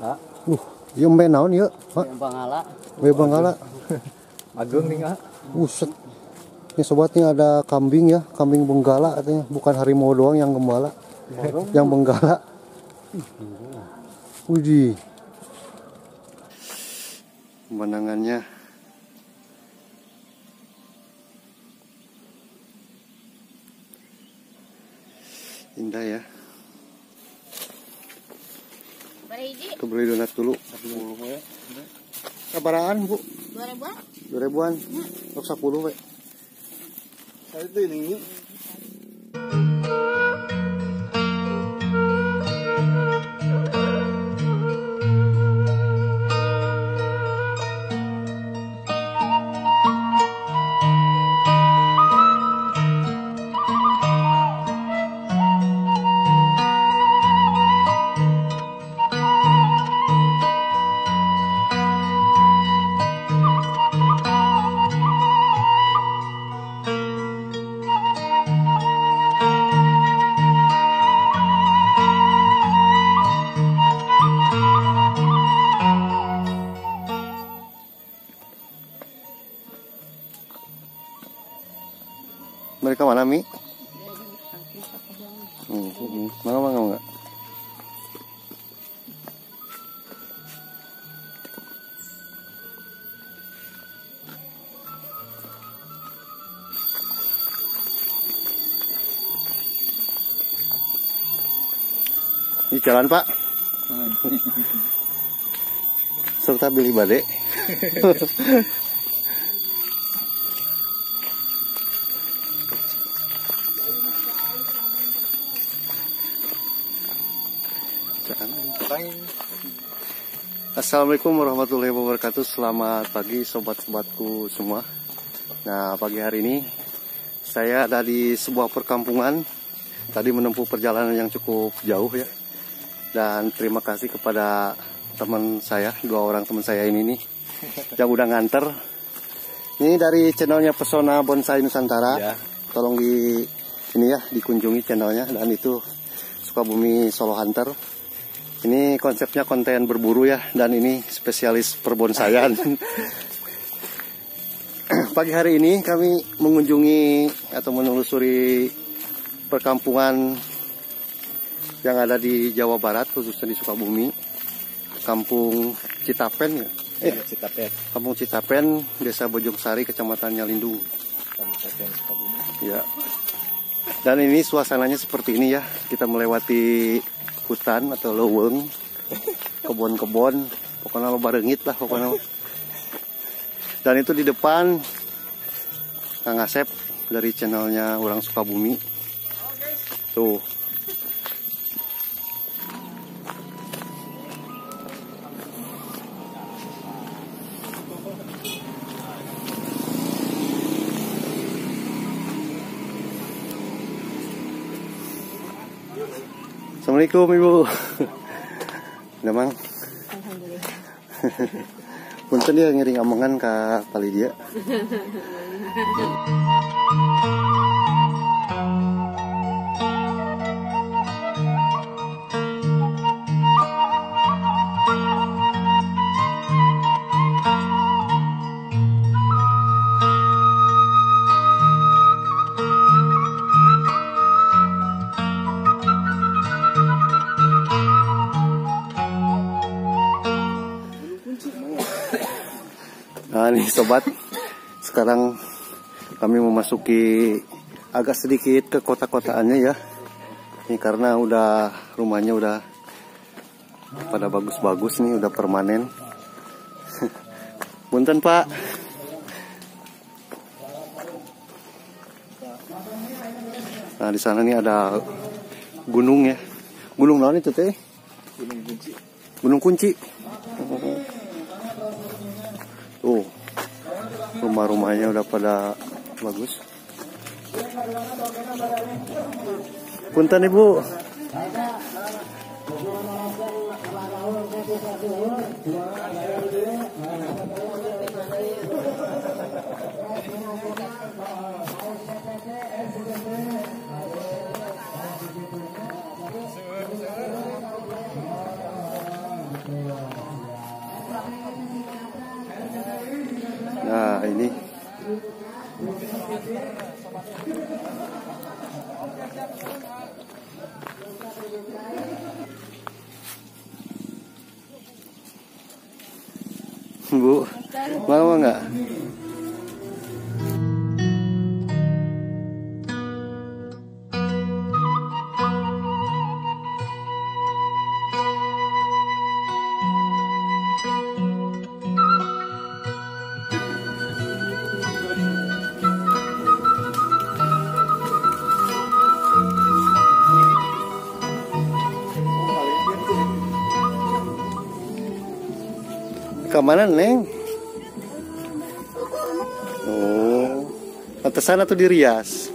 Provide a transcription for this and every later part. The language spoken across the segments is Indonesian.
Ha? Uh, ieu mbe naon ieu? Pak, Yang Bangala. mbe Banggala. Agung nih nggak? Buset. Ini sobat nih ada kambing ya, kambing Benggala katanya, bukan harimau doang yang gembala. yang Benggala. Widih. Pemandangannya indah ya. Kita beli donat dulu. Kabaraan bu? dua ribuan. Dua ribuan. Untuk sepuluh we. Saya itu ini. Ini jalan pak. Serta beli badek. Assalamualaikum warahmatullahi wabarakatuh Selamat pagi sobat-sobatku semua Nah pagi hari ini Saya ada di sebuah perkampungan Tadi menempuh perjalanan yang cukup jauh ya Dan terima kasih kepada teman saya Dua orang teman saya ini nih Yang udah nganter Ini dari channelnya Pesona Bonsai Nusantara Ya. Tolong di ini ya dikunjungi channelnya Dan itu Sukabumi Solo Hunter ini konsepnya konten berburu ya, dan ini spesialis perbonsaian. Pagi hari ini kami mengunjungi atau menelusuri perkampungan yang ada di Jawa Barat, khususnya di Sukabumi, Kampung Citapen ya. Eh, Citapet. Kampung Citapen, Desa Bojongsari, Kecamatan Nyalindung. Kabupaten Sukabumi. Ya. Dan ini suasananya seperti ini ya. Kita melewati hutan atau loweng, kebun-kebun, pokoknya lo barengit lah pokoknya. Dan itu di depan Kang Asep dari channelnya Orang Sukabumi. Tuh. Assalamualaikum Ibu. Memang Alhamdulillah. punten dia ngiring omongan ke kali Nah nih sobat, sekarang kami memasuki agak sedikit ke kota-kotaannya ya. Ini karena udah rumahnya udah pada bagus-bagus nih, udah permanen. Punten Pak. Nah di sana nih ada gunung ya. Gunung naon itu teh? Gunung Kunci. Gunung Kunci. Rumah-rumahnya udah pada bagus. Punten ibu. Bu, mau nggak? Ke mana neng? Oh, pantesan atau di Rias?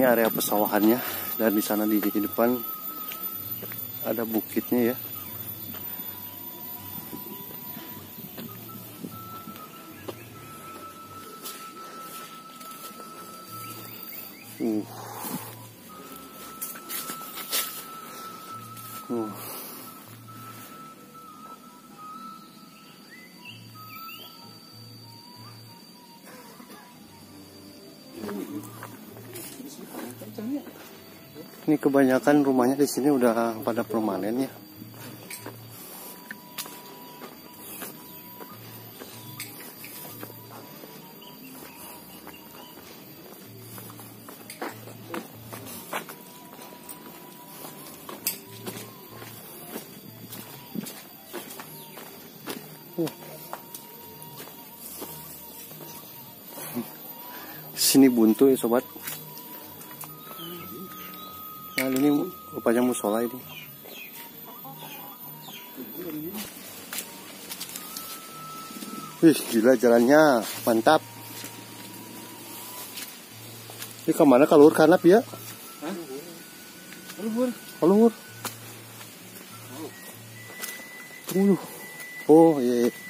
Ini area pesawahannya dan di sana di, di depan ada bukitnya ya. Uh. Ini kebanyakan rumahnya di sini udah pada permanen ya. Sini buntu ya sobat. Ini rupanya musola ini. Wih gila jalannya mantap. Ini ke mana kalur kanap ya? Kalur. Uh. Oh iya. iya.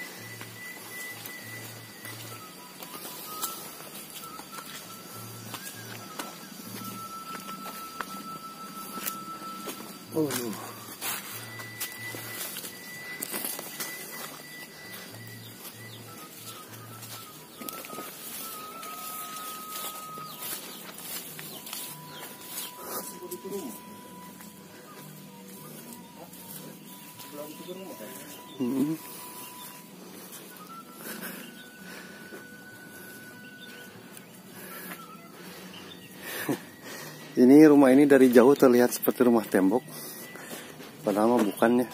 Hmm. Ini rumah ini dari jauh terlihat seperti rumah tembok. Padahal bukannya.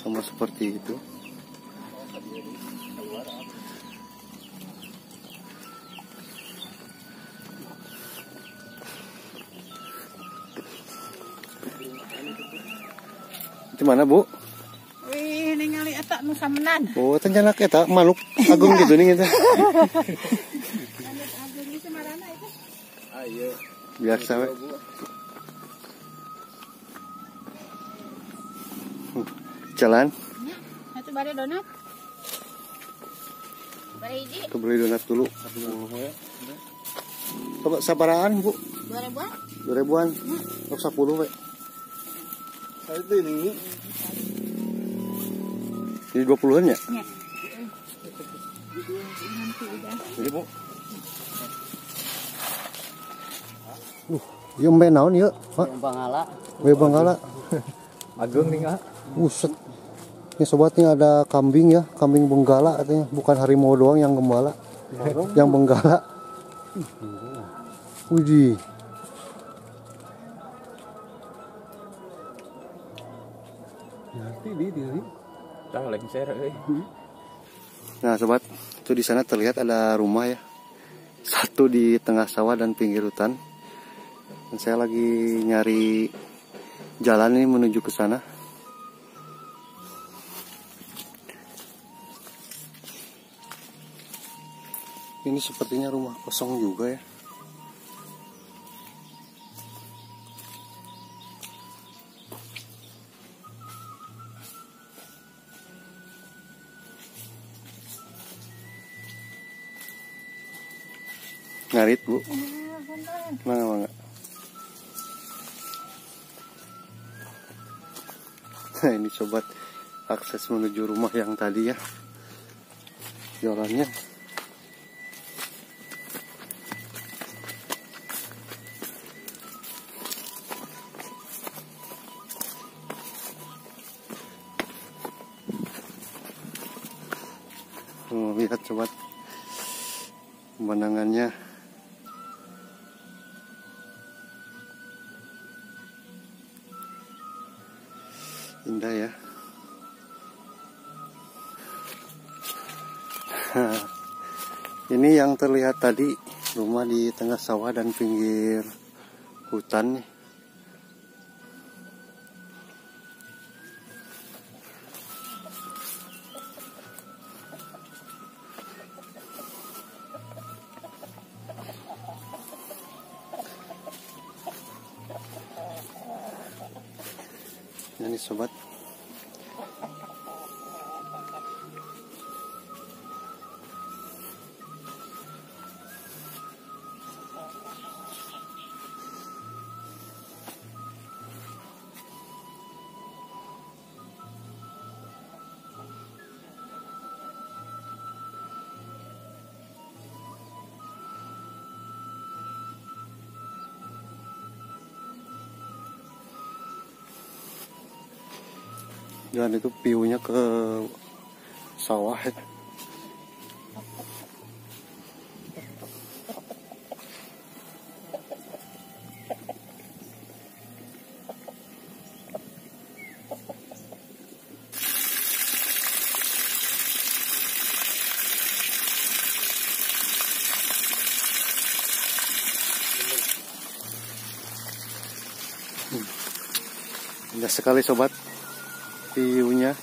Sama seperti itu. Mana, Bu? Wih, ningali eta nu samenan. Oh, kita makhluk agung gitu nih kita. Agung itu marana itu. Ayo. Biasa we. Jalan, atuh bare donat. Bare hiji, beli donat dulu. Coba sabaraan, Bu? 2000-an. Dua ribuan. Oh, sepuluh, we. Tuh ini Jadi dua puluhan ya? Nya. Jadi, Bu. Uh, yung may naon yuk. Ha? Bangala. May bangala. Agung nih nggak? Buset. Ini sobat nih ada kambing ya, kambing benggala katanya, bukan harimau doang yang gembala. yang benggala. Widih. Di lengser euy. Nah, sobat, itu di sana terlihat ada rumah ya. Satu di tengah sawah dan pinggir hutan. Dan saya lagi nyari jalan ini menuju ke sana. Ini sepertinya rumah kosong juga ya. Ngarit bu. Iya, mana mangga nah ini sobat akses menuju rumah yang tadi ya. Jalannya. Oh, lihat sobat. Pemandangannya ini yang terlihat tadi rumah di tengah sawah dan pinggir hutan nih. Ini sobat dan itu view-nya ke sawah. Hmm. Indah sekali sobat view-nya.